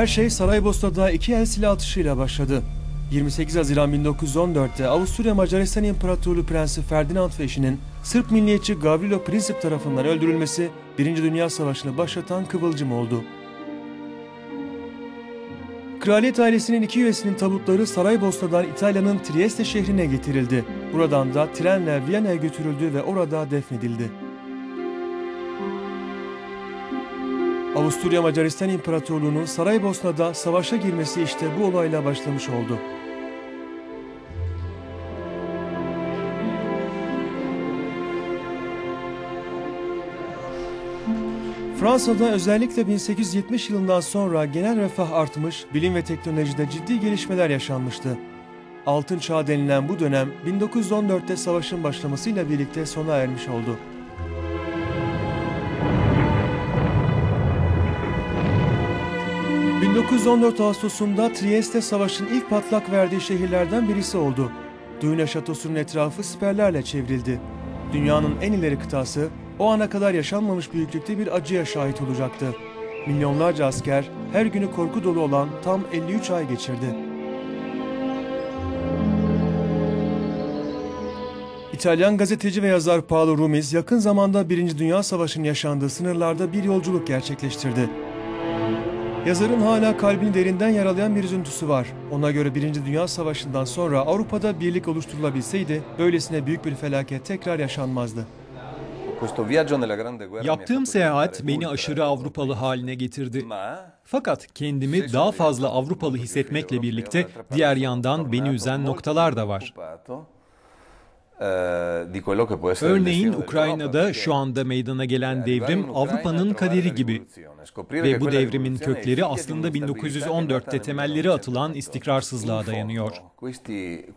Her şey Saraybosna'da iki el silah atışıyla başladı. 28 Haziran 1914'te Avusturya Macaristan İmparatorluğu Prensi Ferdinand ve eşinin Sırp milliyetçi Gavrilo Princip tarafından öldürülmesi Birinci Dünya Savaşı'nı başlatan kıvılcım oldu. Kraliyet ailesinin iki üyesinin tabutları Saraybosna'dan İtalya'nın Trieste şehrine getirildi. Buradan da trenle Viyana'ya götürüldü ve orada defnedildi. Avusturya Macaristan İmparatorluğu'nun Saraybosna'da savaşa girmesi işte bu olayla başlamış oldu. Fransa'da özellikle 1870 yılından sonra genel refah artmış, bilim ve teknolojide ciddi gelişmeler yaşanmıştı. Altın Çağ denilen bu dönem 1914'te savaşın başlamasıyla birlikte sona ermiş oldu. ...1914 Ağustos'unda Trieste Savaş'ın ilk patlak verdiği şehirlerden birisi oldu. Duyna Şatosu'nun etrafı siperlerle çevrildi. Dünyanın en ileri kıtası o ana kadar yaşanmamış büyüklükte bir acıya şahit olacaktı. Milyonlarca asker her günü korku dolu olan tam 53 ay geçirdi. İtalyan gazeteci ve yazar Paolo Rumiz yakın zamanda Birinci Dünya Savaşı'nın yaşandığı sınırlarda bir yolculuk gerçekleştirdi. Yazarın hala kalbini derinden yaralayan bir üzüntüsü var. Ona göre Birinci Dünya Savaşı'ndan sonra Avrupa'da birlik oluşturulabilseydi böylesine büyük bir felaket tekrar yaşanmazdı. Yaptığım seyahat beni aşırı Avrupalı haline getirdi. Fakat kendimi daha fazla Avrupalı hissetmekle birlikte diğer yandan beni üzen noktalar da var. Örneğin Ukrayna'da şu anda meydana gelen devrim Avrupa'nın kaderi gibi. Ve bu devrimin kökleri aslında 1914'te temelleri atılan istikrarsızlığa dayanıyor.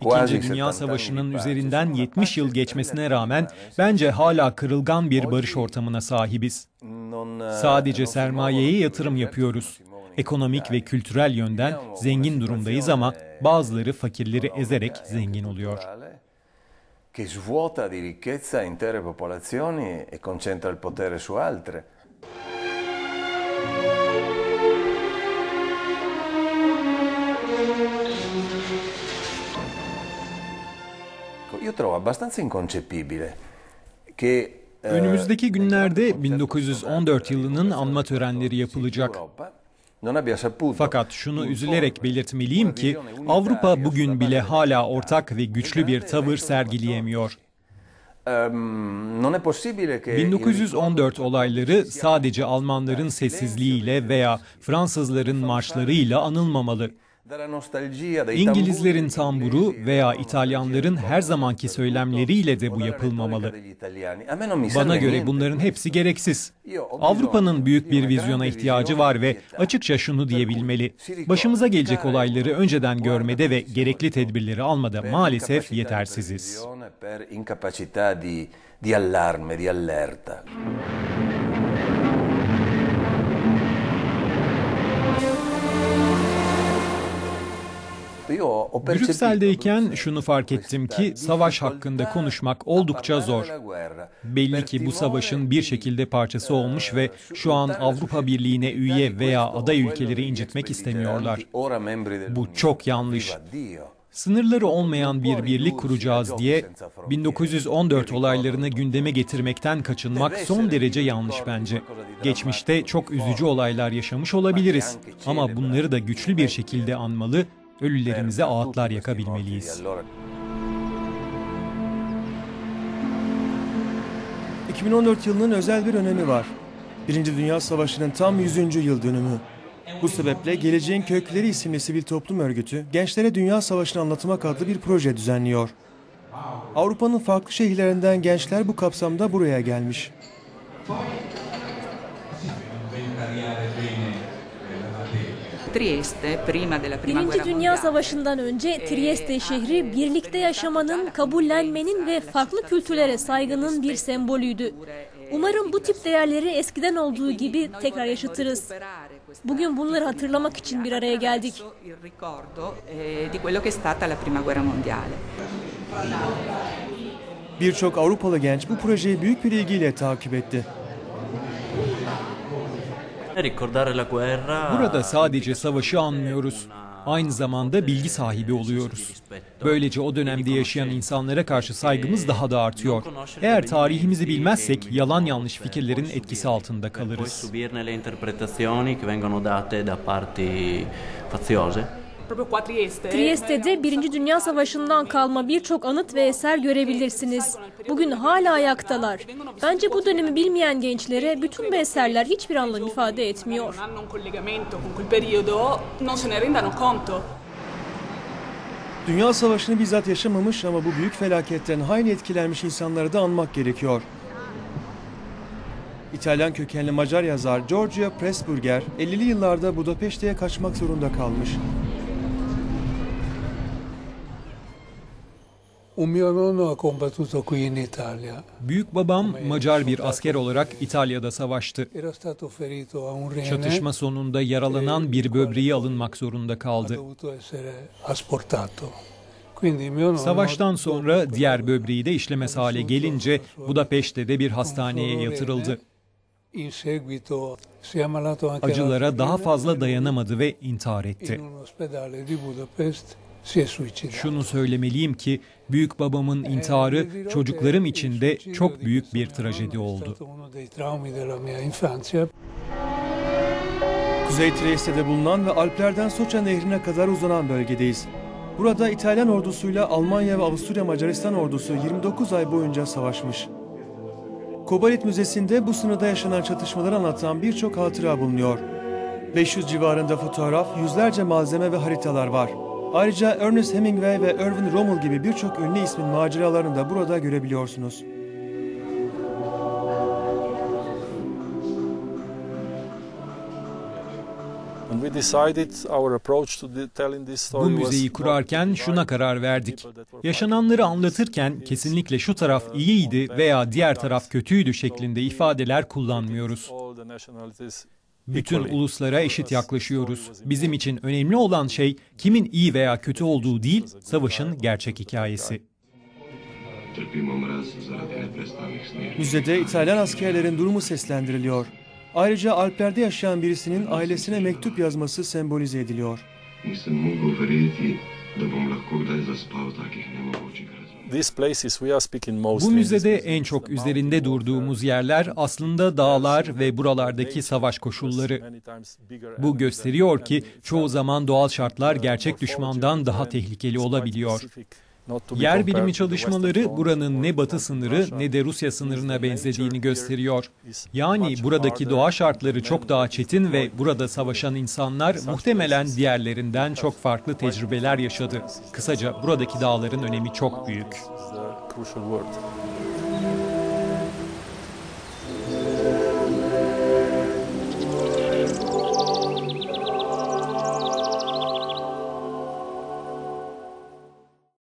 İkinci Dünya Savaşı'nın üzerinden 70 yıl geçmesine rağmen bence hala kırılgan bir barış ortamına sahibiz. Sadece sermayeye yatırım yapıyoruz. Ekonomik ve kültürel yönden zengin durumdayız ama bazıları fakirleri ezerek zengin oluyor che svuota di ricchezza intere popolazioni e concentra il potere su altre. Io trovo abbastanza inconcepibile che Önümüzdeki günlerde 1914 yılının anma törenleri yapılacak. Fakat şunu üzülerek belirtmeliyim ki Avrupa bugün bile hala ortak ve güçlü bir tavır sergileyemiyor. 1914 olayları sadece Almanların sessizliğiyle veya Fransızların marşlarıyla anılmamalı. İngilizlerin tamburu veya İtalyanların her zamanki söylemleriyle de bu yapılmamalı. Bana göre bunların hepsi gereksiz. Avrupa'nın büyük bir vizyona ihtiyacı var ve açıkça şunu diyebilmeli. Başımıza gelecek olayları önceden görmede ve gerekli tedbirleri almada maalesef yetersiziz. Brüksel'deyken şunu fark ettim ki savaş hakkında konuşmak oldukça zor. Belli ki bu savaşın bir şekilde parçası olmuş ve şu an Avrupa Birliği'ne üye veya aday ülkeleri incitmek istemiyorlar. Bu çok yanlış. Sınırları olmayan bir birlik kuracağız diye 1914 olaylarını gündeme getirmekten kaçınmak son derece yanlış bence. Geçmişte çok üzücü olaylar yaşamış olabiliriz ama bunları da güçlü bir şekilde anmalı ölülerimize ağıtlar yakabilmeliyiz. 2014 yılının özel bir önemi var. Birinci Dünya Savaşı'nın tam 100. yıl dönümü. Bu sebeple Geleceğin Kökleri isimli sivil toplum örgütü gençlere Dünya Savaşı'nı anlatmak adlı bir proje düzenliyor. Avrupa'nın farklı şehirlerinden gençler bu kapsamda buraya gelmiş. Birinci Dünya Savaşı'ndan önce Trieste şehri birlikte yaşamanın, kabullenmenin ve farklı kültürlere saygının bir sembolüydü. Umarım bu tip değerleri eskiden olduğu gibi tekrar yaşatırız. Bugün bunları hatırlamak için bir araya geldik. Birçok Avrupalı genç bu projeyi büyük bir ilgiyle takip etti. Burada sadece savaşı anmıyoruz. Aynı zamanda bilgi sahibi oluyoruz. Böylece o dönemde yaşayan insanlara karşı saygımız daha da artıyor. Eğer tarihimizi bilmezsek yalan yanlış fikirlerin etkisi altında kalırız. Trieste'de Birinci Dünya Savaşı'ndan kalma birçok anıt ve eser görebilirsiniz. Bugün hala ayaktalar. Bence bu dönemi bilmeyen gençlere bütün bu eserler hiçbir anlam ifade etmiyor. Dünya Savaşı'nı bizzat yaşamamış ama bu büyük felaketten hayli etkilenmiş insanları da anmak gerekiyor. İtalyan kökenli Macar yazar Giorgio Pressburger 50'li yıllarda Budapeşte'ye kaçmak zorunda kalmış. Büyük babam Macar bir asker olarak İtalya'da savaştı. Çatışma sonunda yaralanan bir böbreği alınmak zorunda kaldı. Savaştan sonra diğer böbreği de işlemez hale gelince Budapeşte'de bir hastaneye yatırıldı. Acılara daha fazla e dayanamadı ve intihar etti. Şunu söylemeliyim ki büyük babamın intiharı çocuklarım için de çok büyük bir trajedi oldu. Kuzey Trieste'de bulunan ve Alplerden Soça Nehri'ne kadar uzanan bölgedeyiz. Burada İtalyan ordusuyla Almanya ve Avusturya Macaristan ordusu 29 ay boyunca savaşmış. Kobalit Müzesi'nde bu sınırda yaşanan çatışmaları anlatan birçok hatıra bulunuyor. 500 civarında fotoğraf, yüzlerce malzeme ve haritalar var. Ayrıca Ernest Hemingway ve Irvin Rommel gibi birçok ünlü ismin maceralarını da burada görebiliyorsunuz. Bu müzeyi kurarken şuna karar verdik. Yaşananları anlatırken kesinlikle şu taraf iyiydi veya diğer taraf kötüydü şeklinde ifadeler kullanmıyoruz. Bütün uluslara eşit yaklaşıyoruz. Bizim için önemli olan şey kimin iyi veya kötü olduğu değil, savaşın gerçek hikayesi. Müzede İtalyan askerlerin durumu seslendiriliyor. Ayrıca Alplerde yaşayan birisinin ailesine mektup yazması sembolize ediliyor. Nisem mogel verjeti, da bom lahko kdaj zaspal v takih nemogočih razmerah. These places we are speaking Bu müzede en çok üzerinde durduğumuz yerler aslında dağlar ve buralardaki savaş koşulları. Bu gösteriyor ki çoğu zaman doğal şartlar gerçek düşmandan daha tehlikeli olabiliyor. Yer bilimi çalışmaları buranın ne batı sınırı ne de Rusya sınırına benzediğini gösteriyor. Yani buradaki doğa şartları çok daha çetin ve burada savaşan insanlar muhtemelen diğerlerinden çok farklı tecrübeler yaşadı. Kısaca buradaki dağların önemi çok büyük.